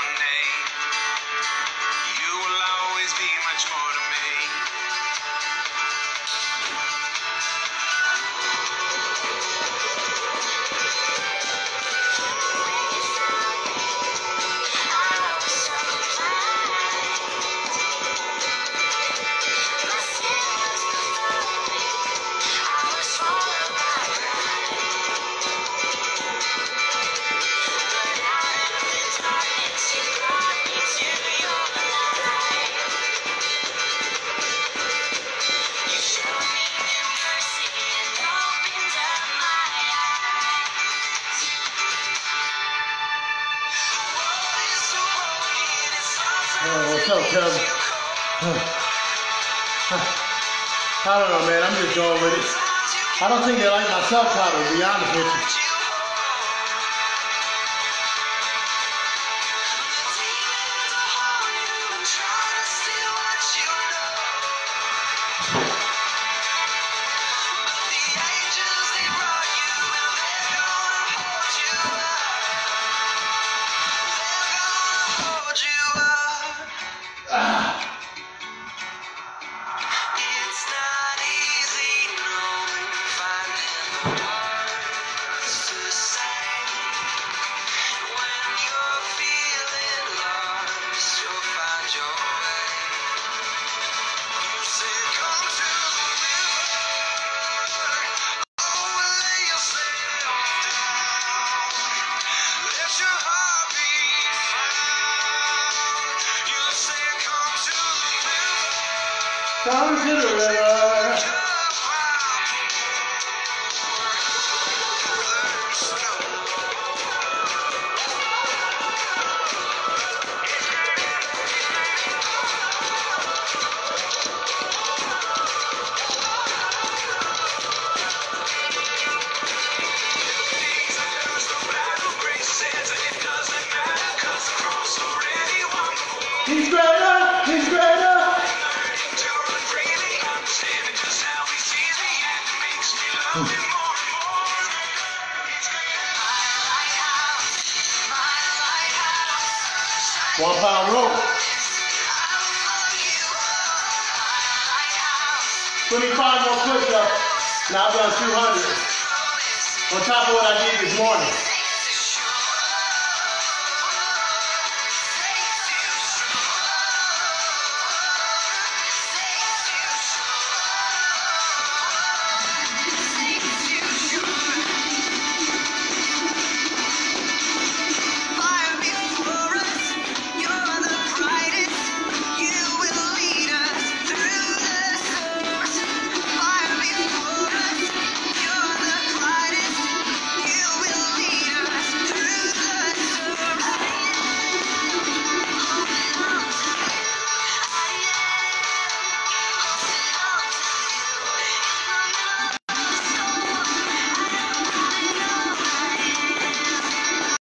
your name. You will always be much more Oh, what's up, Kevin? I don't know, man. I'm just going with it. I don't think they like my subtitle, to be honest with you. Şansırlar One pound rope. 25 more push ups. Now I've done 200. On top of what I did this morning.